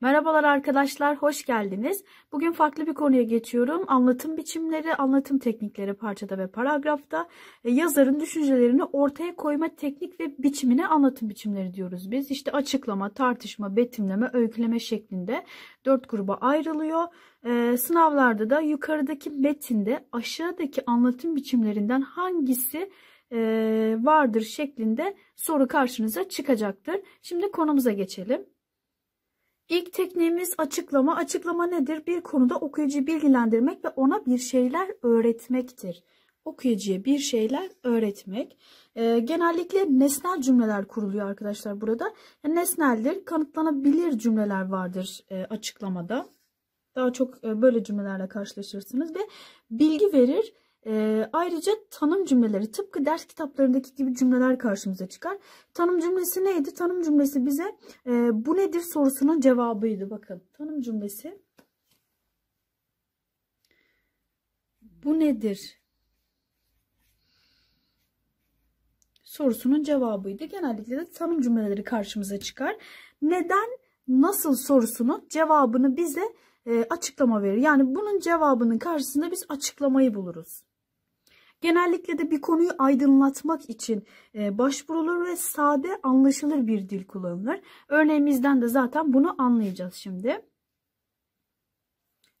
Merhabalar arkadaşlar, hoş geldiniz. Bugün farklı bir konuya geçiyorum. Anlatım biçimleri, anlatım teknikleri parçada ve paragrafta e, yazarın düşüncelerini ortaya koyma teknik ve biçimine anlatım biçimleri diyoruz biz. İşte açıklama, tartışma, betimleme, öyküleme şeklinde dört gruba ayrılıyor. Ee, sınavlarda da yukarıdaki metinde aşağıdaki anlatım biçimlerinden hangisi e, vardır şeklinde soru karşınıza çıkacaktır. Şimdi konumuza geçelim. İlk tekniğimiz açıklama. Açıklama nedir? Bir konuda okuyucuyu bilgilendirmek ve ona bir şeyler öğretmektir. Okuyucuya bir şeyler öğretmek. E, genellikle nesnel cümleler kuruluyor arkadaşlar burada. Yani nesneldir, kanıtlanabilir cümleler vardır e, açıklamada. Daha çok e, böyle cümlelerle karşılaşırsınız ve bilgi verir e, ayrıca tanım cümleleri tıpkı ders kitaplarındaki gibi cümleler karşımıza çıkar. Tanım cümlesi neydi? Tanım cümlesi bize e, bu nedir sorusunun cevabıydı. Bakın tanım cümlesi bu nedir sorusunun cevabıydı. Genellikle de tanım cümleleri karşımıza çıkar. Neden, nasıl sorusunun cevabını bize e, açıklama verir. Yani bunun cevabının karşısında biz açıklamayı buluruz. Genellikle de bir konuyu aydınlatmak için e, başvurulur ve sade anlaşılır bir dil kullanılır. Örneğimizden de zaten bunu anlayacağız şimdi.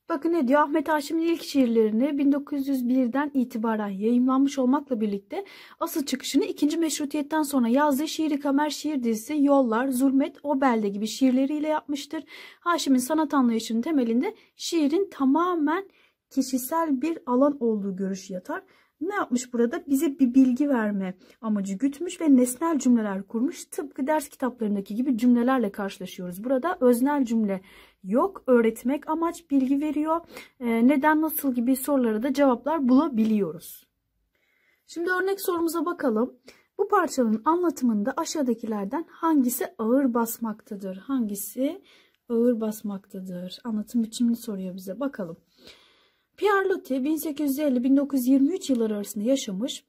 Bakın ne diyor? Ahmet Haşim'in ilk şiirlerini 1901'den itibaren yayınlanmış olmakla birlikte asıl çıkışını ikinci meşrutiyetten sonra yazdığı şiiri kamer şiir dizisi Yollar, Zulmet, Obelde gibi şiirleriyle yapmıştır. Haşim'in sanat anlayışının temelinde şiirin tamamen kişisel bir alan olduğu görüşü yatar ne yapmış burada? Bize bir bilgi verme amacı gütmüş ve nesnel cümleler kurmuş. Tıpkı ders kitaplarındaki gibi cümlelerle karşılaşıyoruz. Burada öznel cümle yok. Öğretmek amaç bilgi veriyor. E, neden nasıl gibi sorulara da cevaplar bulabiliyoruz. Şimdi örnek sorumuza bakalım. Bu parçanın anlatımında aşağıdakilerden hangisi ağır basmaktadır? Hangisi ağır basmaktadır? Anlatım biçimini soruyor bize. Bakalım. Pierre Loti 1850-1923 yılları arasında yaşamış,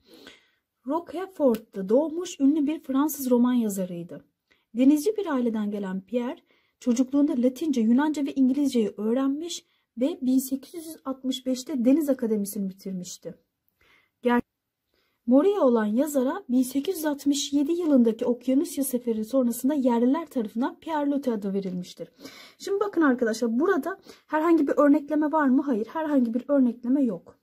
Roquefort'ta doğmuş ünlü bir Fransız roman yazarıydı. Denizci bir aileden gelen Pierre, çocukluğunda Latince, Yunanca ve İngilizceyi öğrenmiş ve 1865'te Deniz Akademisi'ni bitirmişti. Moria olan yazara 1867 yılındaki Okyanusya seferi sonrasında yerliler tarafından Pierre Loti adı verilmiştir. Şimdi bakın arkadaşlar burada herhangi bir örnekleme var mı? Hayır herhangi bir örnekleme yok.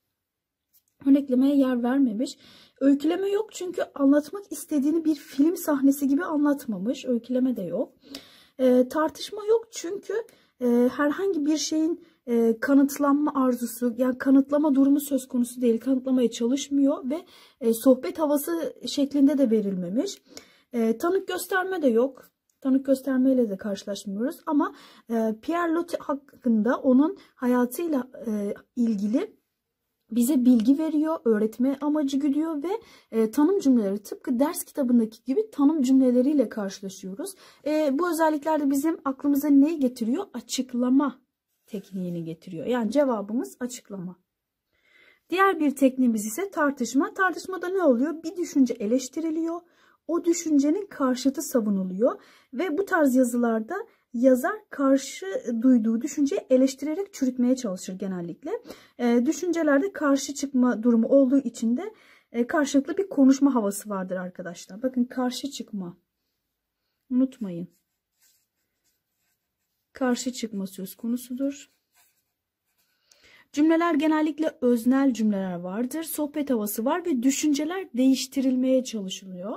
Örneklemeye yer vermemiş. Öyküleme yok çünkü anlatmak istediğini bir film sahnesi gibi anlatmamış. Öyküleme de yok. E, tartışma yok çünkü e, herhangi bir şeyin e, kanıtlanma arzusu yani kanıtlama durumu söz konusu değil. Kanıtlamaya çalışmıyor ve e, sohbet havası şeklinde de verilmemiş. E, tanık gösterme de yok. Tanık göstermeyle de karşılaşmıyoruz ama e, Pierre Loti hakkında onun hayatıyla e, ilgili bize bilgi veriyor, öğretme amacı güdüyor ve e, tanım cümleleri tıpkı ders kitabındaki gibi tanım cümleleriyle karşılaşıyoruz. E, bu özellikler de bizim aklımıza neyi getiriyor? Açıklama tekniğini getiriyor. Yani cevabımız açıklama. Diğer bir tekniğimiz ise tartışma. Tartışmada ne oluyor? Bir düşünce eleştiriliyor. O düşüncenin karşıtı savunuluyor ve bu tarz yazılarda yazar karşı duyduğu düşünceyi eleştirerek çürütmeye çalışır genellikle. E, düşüncelerde karşı çıkma durumu olduğu için de e, karşılıklı bir konuşma havası vardır arkadaşlar. Bakın karşı çıkma. Unutmayın karşı çıkma söz konusudur. Cümleler genellikle öznel cümleler vardır. Sohbet havası var ve düşünceler değiştirilmeye çalışılıyor.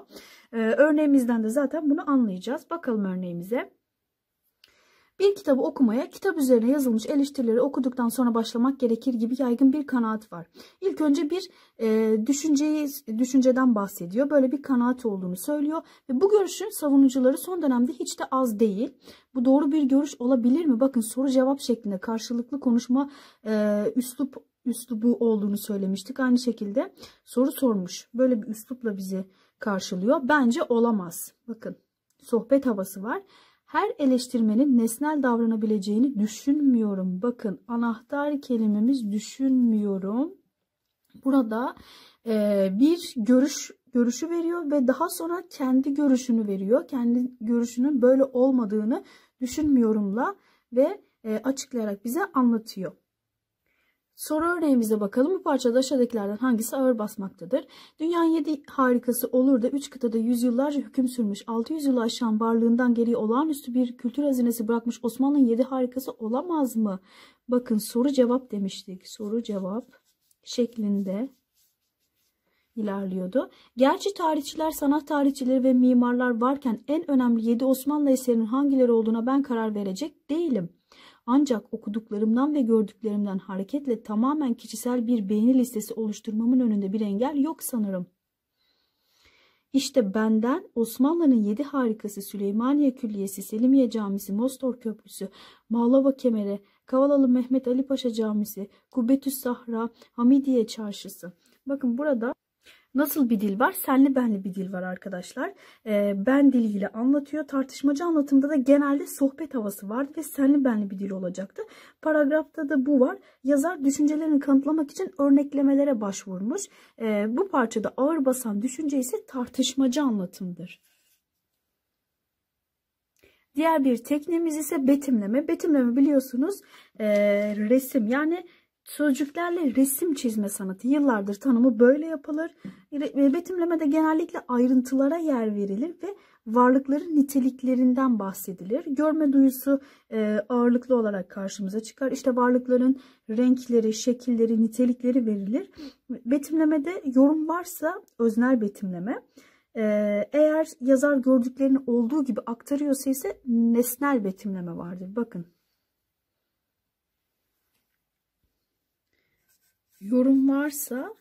Ee, örneğimizden de zaten bunu anlayacağız. Bakalım örneğimize. Bir kitabı okumaya kitap üzerine yazılmış eleştirileri okuduktan sonra başlamak gerekir gibi yaygın bir kanaat var. İlk önce bir e, düşünceyi düşünceden bahsediyor. Böyle bir kanaat olduğunu söylüyor ve bu görüşün savunucuları son dönemde hiç de az değil. Bu doğru bir görüş olabilir mi? Bakın soru cevap şeklinde karşılıklı konuşma e, üslup üslubu olduğunu söylemiştik. Aynı şekilde soru sormuş. Böyle bir üslupla bizi karşılıyor. Bence olamaz. Bakın sohbet havası var her eleştirmenin nesnel davranabileceğini düşünmüyorum. Bakın anahtar kelimemiz düşünmüyorum. Burada e, bir görüş görüşü veriyor ve daha sonra kendi görüşünü veriyor. Kendi görüşünün böyle olmadığını düşünmüyorumla ve e, açıklayarak bize anlatıyor. Soru örneğimize bakalım. Bu parçada aşağıdakilerden hangisi ağır basmaktadır? Dünyanın yedi harikası olur da üç kıtada yüzyıllarca hüküm sürmüş, 600 yılı aşan varlığından geriye olağanüstü bir kültür hazinesi bırakmış Osmanlı'nın yedi harikası olamaz mı? Bakın soru cevap demiştik. Soru cevap şeklinde ilerliyordu. Gerçi tarihçiler, sanat tarihçileri ve mimarlar varken en önemli 7 Osmanlı eserinin hangileri olduğuna ben karar verecek değilim. Ancak okuduklarımdan ve gördüklerimden hareketle tamamen kişisel bir beğeni listesi oluşturmamın önünde bir engel yok sanırım. İşte benden Osmanlı'nın yedi harikası Süleymaniye Külliyesi, Selimiye Camisi, Mostor Köprüsü, Mağlava Kemeri, Kavalalı Mehmet Ali Paşa Camisi, Kubbetüs Sahra, Hamidiye Çarşısı. Bakın burada Nasıl bir dil var? Senli benli bir dil var arkadaşlar. Ee, ben diliyle anlatıyor. Tartışmacı anlatımda da genelde sohbet havası vardı ve senli benli bir dil olacaktı. Paragrafta da bu var. Yazar düşüncelerini kanıtlamak için örneklemelere başvurmuş. Ee, bu parçada ağır basan düşünce ise tartışmacı anlatımdır. Diğer bir tekniğimiz ise betimleme. Betimleme biliyorsunuz e, resim yani Sözcüklerle resim çizme sanatı yıllardır tanımı böyle yapılır. Betimlemede genellikle ayrıntılara yer verilir ve varlıkların niteliklerinden bahsedilir. Görme duyusu e, ağırlıklı olarak karşımıza çıkar. İşte varlıkların renkleri, şekilleri, nitelikleri verilir. Betimlemede yorum varsa öznel betimleme. E, eğer yazar gördüklerini olduğu gibi aktarıyorsa ise nesnel betimleme vardır. Bakın yorum varsa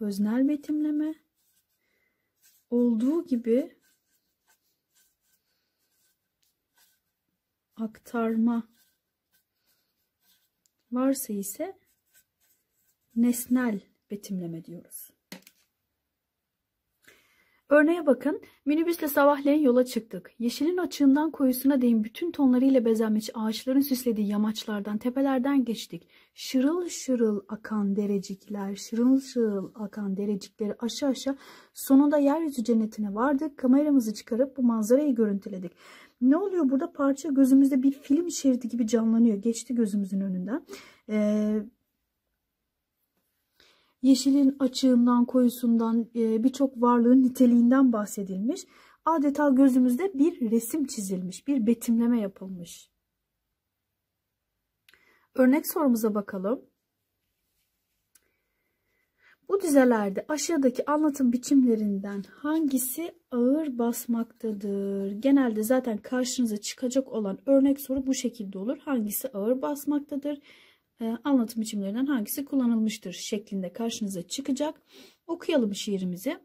öznel betimleme olduğu gibi aktarma varsa ise nesnel betimleme diyoruz. Örneğe bakın. Minibüsle sabahleyin yola çıktık. Yeşilin açığından koyusuna değin bütün tonlarıyla bezenmiş ağaçların süslediği yamaçlardan, tepelerden geçtik. Şırıl şırıl akan derecikler, şırıl şırıl akan derecikleri aşağı aşağı sonunda yeryüzü cennetine vardık. Kameramızı çıkarıp bu manzarayı görüntüledik. Ne oluyor burada? Parça gözümüzde bir film şeridi gibi canlanıyor. Geçti gözümüzün önünden. Ee, yeşilin açığından, koyusundan, e, birçok varlığın niteliğinden bahsedilmiş. Adeta gözümüzde bir resim çizilmiş, bir betimleme yapılmış. Örnek sorumuza bakalım. Bu dizelerde aşağıdaki anlatım biçimlerinden hangisi ağır basmaktadır? Genelde zaten karşınıza çıkacak olan örnek soru bu şekilde olur. Hangisi ağır basmaktadır? E, anlatım biçimlerinden hangisi kullanılmıştır şeklinde karşınıza çıkacak. Okuyalım şiirimizi.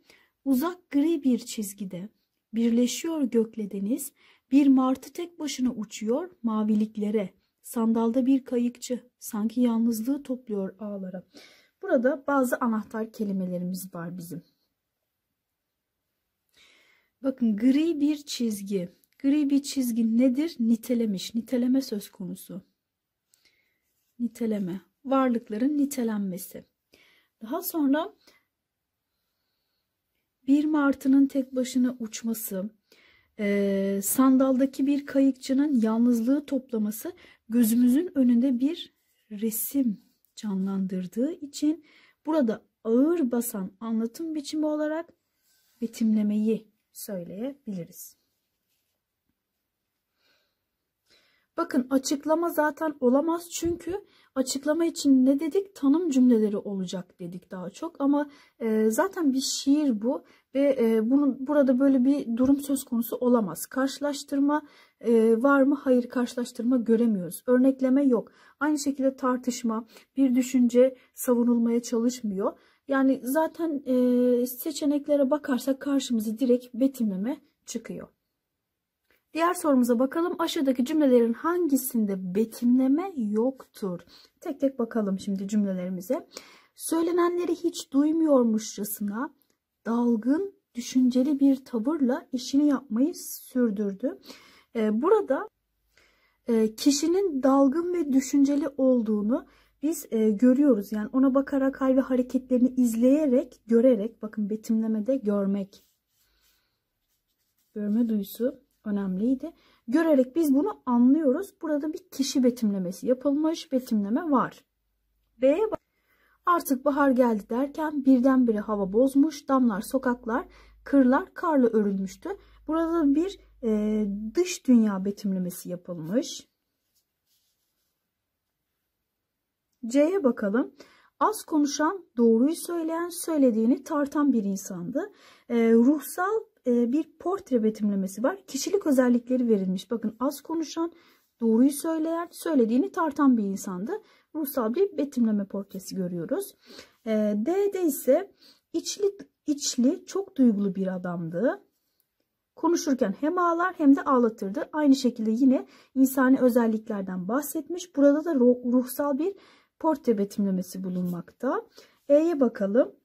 Uzak gri bir çizgide birleşiyor gökle deniz, bir martı tek başına uçuyor maviliklere. Sandalda bir kayıkçı sanki yalnızlığı topluyor ağlara. Burada bazı anahtar kelimelerimiz var bizim. Bakın gri bir çizgi. Gri bir çizgi nedir? Nitelemiş. Niteleme söz konusu niteleme, varlıkların nitelenmesi. Daha sonra bir martının tek başına uçması, e, sandaldaki bir kayıkçının yalnızlığı toplaması gözümüzün önünde bir resim canlandırdığı için burada ağır basan anlatım biçimi olarak betimlemeyi söyleyebiliriz. Bakın açıklama zaten olamaz çünkü açıklama için ne dedik? Tanım cümleleri olacak dedik daha çok ama e, zaten bir şiir bu ve e, bunun burada böyle bir durum söz konusu olamaz. Karşılaştırma e, var mı? Hayır karşılaştırma göremiyoruz. Örnekleme yok. Aynı şekilde tartışma, bir düşünce savunulmaya çalışmıyor. Yani zaten e, seçeneklere bakarsak karşımıza direkt betimleme çıkıyor. Diğer sorumuza bakalım. Aşağıdaki cümlelerin hangisinde betimleme yoktur? Tek tek bakalım şimdi cümlelerimize. Söylenenleri hiç duymuyormuşçasına dalgın, düşünceli bir tavırla işini yapmayı sürdürdü. Ee, burada e, kişinin dalgın ve düşünceli olduğunu biz e, görüyoruz. Yani ona bakarak hal ve hareketlerini izleyerek, görerek, bakın betimlemede görmek. Görme duyusu önemliydi. görerek biz bunu anlıyoruz. Burada bir kişi betimlemesi yapılmış. Betimleme var. B'ye Artık bahar geldi derken birdenbire hava bozmuş. Damlar, sokaklar, kırlar karla örülmüştü. Burada bir e, dış dünya betimlemesi yapılmış. C'ye bakalım. Az konuşan, doğruyu söyleyen, söylediğini tartan bir insandı. E, ruhsal bir portre betimlemesi var. Kişilik özellikleri verilmiş. Bakın az konuşan, doğruyu söyleyen, söylediğini tartan bir insandı. Ruhsal bir betimleme portresi görüyoruz. E, D'de ise içli, içli, çok duygulu bir adamdı. Konuşurken hem ağlar hem de ağlatırdı. Aynı şekilde yine insani özelliklerden bahsetmiş. Burada da ruhsal bir portre betimlemesi bulunmakta. E'ye bakalım.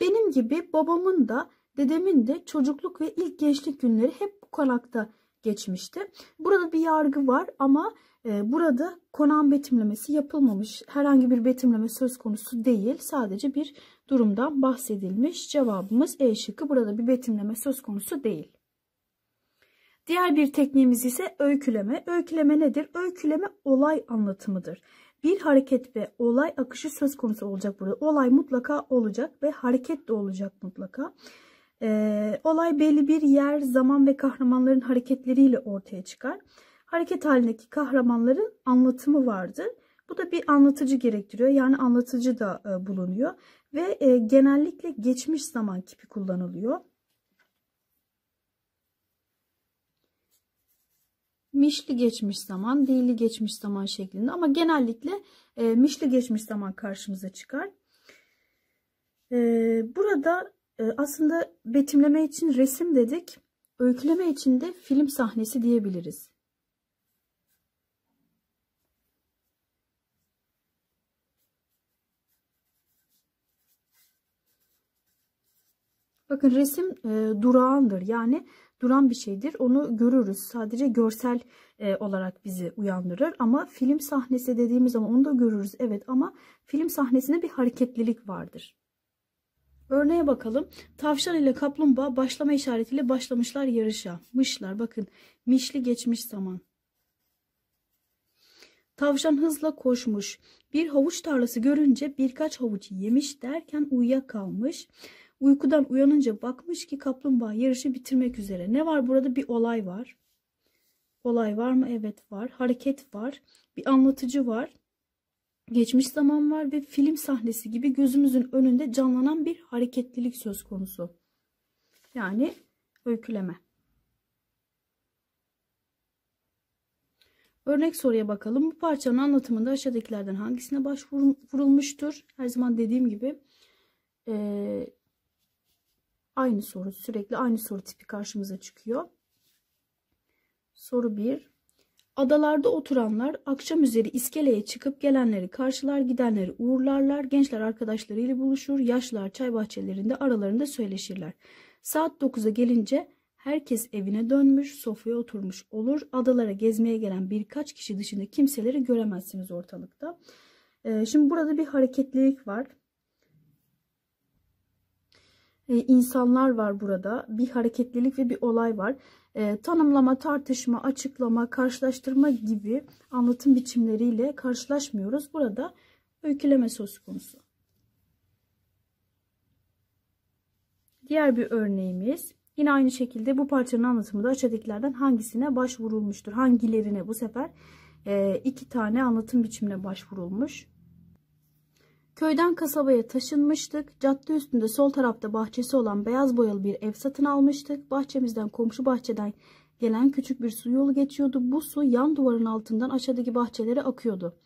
Benim gibi babamın da dedemin de çocukluk ve ilk gençlik günleri hep bu konakta geçmişti. Burada bir yargı var ama e, burada konağın betimlemesi yapılmamış. Herhangi bir betimleme söz konusu değil. Sadece bir durumdan bahsedilmiş. Cevabımız E şıkkı. Burada bir betimleme söz konusu değil. Diğer bir tekniğimiz ise öyküleme. Öyküleme nedir? Öyküleme olay anlatımıdır. Bir hareket ve olay akışı söz konusu olacak burada. Olay mutlaka olacak ve hareket de olacak mutlaka. Ee, olay belli bir yer, zaman ve kahramanların hareketleriyle ortaya çıkar. Hareket halindeki kahramanların anlatımı vardır. Bu da bir anlatıcı gerektiriyor. Yani anlatıcı da e, bulunuyor. Ve e, genellikle geçmiş zaman kipi kullanılıyor. Mişli geçmiş zaman, değilli geçmiş zaman şeklinde ama genellikle e, mişli geçmiş zaman karşımıza çıkar. E, burada e, aslında betimleme için resim dedik, öyküleme için de film sahnesi diyebiliriz. Bakın resim e, durağandır. Yani duran bir şeydir. Onu görürüz. Sadece görsel e, olarak bizi uyandırır. Ama film sahnesi dediğimiz zaman onu da görürüz. Evet ama film sahnesinde bir hareketlilik vardır. Örneğe bakalım. Tavşan ile kaplumbağa başlama işaretiyle başlamışlar yarışa. Mışlar bakın. Mişli geçmiş zaman. Tavşan hızla koşmuş. Bir havuç tarlası görünce birkaç havuç yemiş derken uyuyakalmış. Uykudan uyanınca bakmış ki kaplumbağa yarışı bitirmek üzere. Ne var burada? Bir olay var. Olay var mı? Evet var. Hareket var. Bir anlatıcı var. Geçmiş zaman var ve film sahnesi gibi gözümüzün önünde canlanan bir hareketlilik söz konusu. Yani öyküleme. Örnek soruya bakalım. Bu parçanın anlatımında aşağıdakilerden hangisine başvurulmuştur? Her zaman dediğim gibi e, Aynı soru sürekli aynı soru tipi karşımıza çıkıyor. Soru 1. Adalarda oturanlar akşam üzeri iskeleye çıkıp gelenleri karşılar gidenleri uğurlarlar. Gençler arkadaşlarıyla buluşur. Yaşlılar çay bahçelerinde aralarında söyleşirler. Saat 9'a gelince herkes evine dönmüş, sofraya oturmuş olur. Adalara gezmeye gelen birkaç kişi dışında kimseleri göremezsiniz ortalıkta. Ee, şimdi burada bir hareketlilik var e, insanlar var burada. Bir hareketlilik ve bir olay var. E, tanımlama, tartışma, açıklama, karşılaştırma gibi anlatım biçimleriyle karşılaşmıyoruz. Burada öyküleme söz konusu. Diğer bir örneğimiz yine aynı şekilde bu parçanın anlatımında aşağıdakilerden hangisine başvurulmuştur? Hangilerine bu sefer e, iki tane anlatım biçimine başvurulmuş. Köyden kasabaya taşınmıştık. Cadde üstünde sol tarafta bahçesi olan beyaz boyalı bir ev satın almıştık. Bahçemizden komşu bahçeden gelen küçük bir su yolu geçiyordu. Bu su yan duvarın altından aşağıdaki bahçelere akıyordu.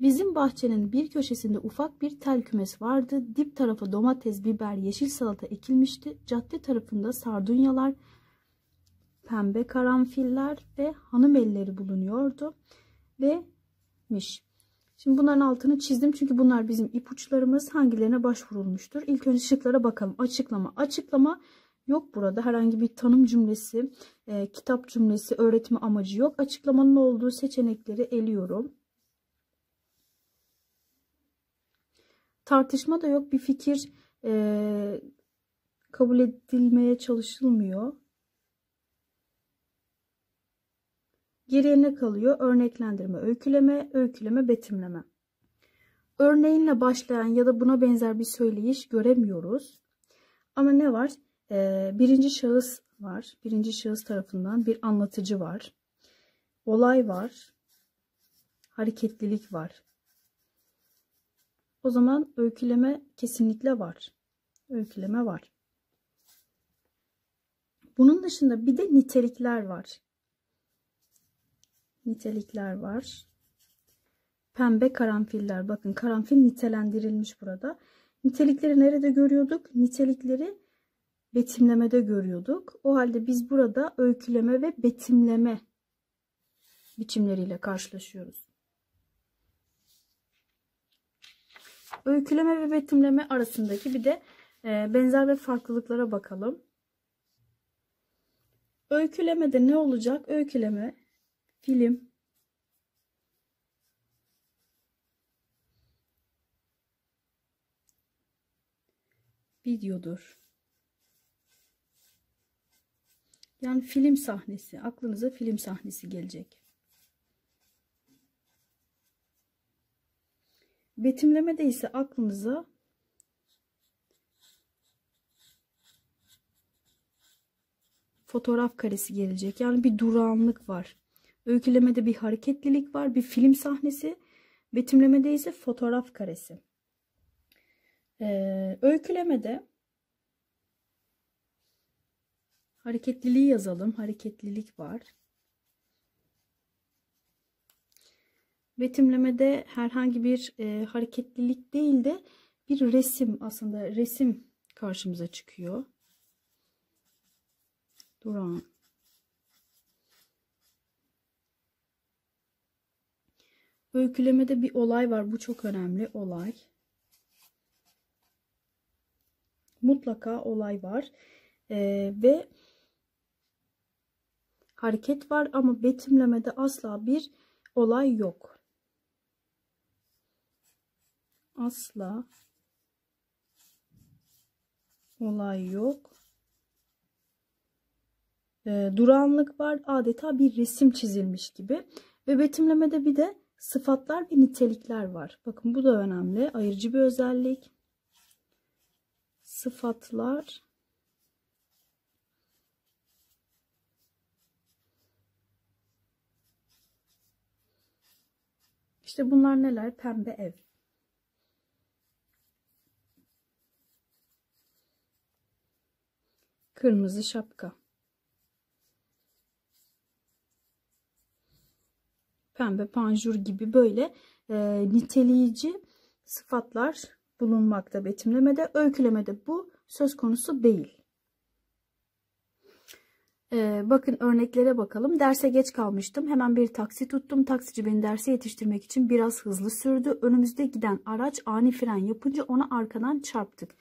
Bizim bahçenin bir köşesinde ufak bir tel kümes vardı. Dip tarafa domates, biber, yeşil salata ekilmişti. Cadde tarafında sardunyalar, pembe karanfiller ve hanım elleri bulunuyordu. Ve miş. Şimdi bunların altını çizdim çünkü bunlar bizim ipuçlarımız hangilerine başvurulmuştur. İlk önce şıklara bakalım. Açıklama. Açıklama yok burada. Herhangi bir tanım cümlesi, e, kitap cümlesi, öğretme amacı yok. Açıklamanın olduğu seçenekleri eliyorum. Tartışma da yok. Bir fikir e, kabul edilmeye çalışılmıyor. Geriye ne kalıyor? Örneklendirme, öyküleme, öyküleme, betimleme. Örneğinle başlayan ya da buna benzer bir söyleyiş göremiyoruz. Ama ne var? Ee, birinci şahıs var. Birinci şahıs tarafından bir anlatıcı var. Olay var. Hareketlilik var. O zaman öyküleme kesinlikle var. Öyküleme var. Bunun dışında bir de nitelikler var. Nitelikler var. Pembe karanfiller. Bakın karanfil nitelendirilmiş burada. Nitelikleri nerede görüyorduk? Nitelikleri betimlemede görüyorduk. O halde biz burada öyküleme ve betimleme biçimleriyle karşılaşıyoruz. Öyküleme ve betimleme arasındaki bir de e, benzer ve farklılıklara bakalım. Öykülemede ne olacak? Öyküleme, film, videodur. Yani film sahnesi. Aklınıza film sahnesi gelecek. Betimlemede ise aklınıza fotoğraf karesi gelecek. Yani bir durağanlık var. Öykülemede bir hareketlilik var. Bir film sahnesi. Betimlemede ise fotoğraf karesi. Ee, öykülemede hareketliliği yazalım. Hareketlilik var. Betimlemede herhangi bir e, hareketlilik değil de bir resim aslında resim karşımıza çıkıyor. Duran. Öykülemede bir olay var. Bu çok önemli olay. Mutlaka olay var. Ee, ve hareket var ama betimlemede asla bir olay yok. Asla olay yok. E, duranlık var. Adeta bir resim çizilmiş gibi. Ve betimlemede bir de sıfatlar ve nitelikler var. Bakın bu da önemli. Ayırıcı bir özellik. Sıfatlar İşte bunlar neler? Pembe ev. Kırmızı şapka. Pembe panjur gibi böyle e, niteleyici sıfatlar bulunmakta betimlemede. Öykülemede bu söz konusu değil. Ee, bakın örneklere bakalım. Derse geç kalmıştım. Hemen bir taksi tuttum. Taksici beni derse yetiştirmek için biraz hızlı sürdü. Önümüzde giden araç ani fren yapınca ona arkadan çarptık.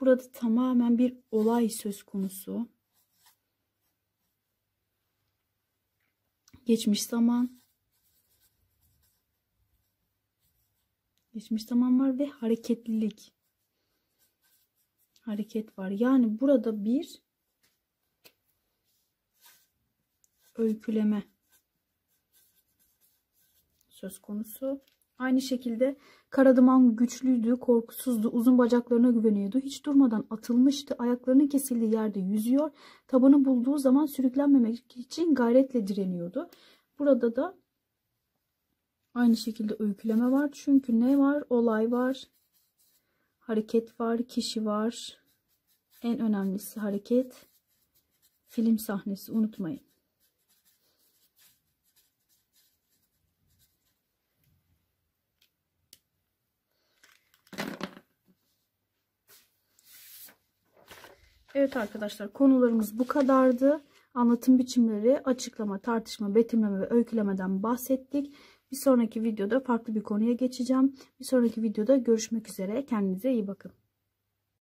Burada tamamen bir olay söz konusu. Geçmiş zaman. Geçmiş zaman var ve hareketlilik. Hareket var. Yani burada bir öyküleme söz konusu. Aynı şekilde Karaduman güçlüydü, korkusuzdu, uzun bacaklarına güveniyordu. Hiç durmadan atılmıştı, ayaklarının kesildiği yerde yüzüyor. Tabanı bulduğu zaman sürüklenmemek için gayretle direniyordu. Burada da aynı şekilde öyküleme var. Çünkü ne var? Olay var, hareket var, kişi var. En önemlisi hareket, film sahnesi unutmayın. Evet arkadaşlar konularımız bu kadardı. Anlatım biçimleri, açıklama, tartışma, betimleme ve öykülemeden bahsettik. Bir sonraki videoda farklı bir konuya geçeceğim. Bir sonraki videoda görüşmek üzere. Kendinize iyi bakın.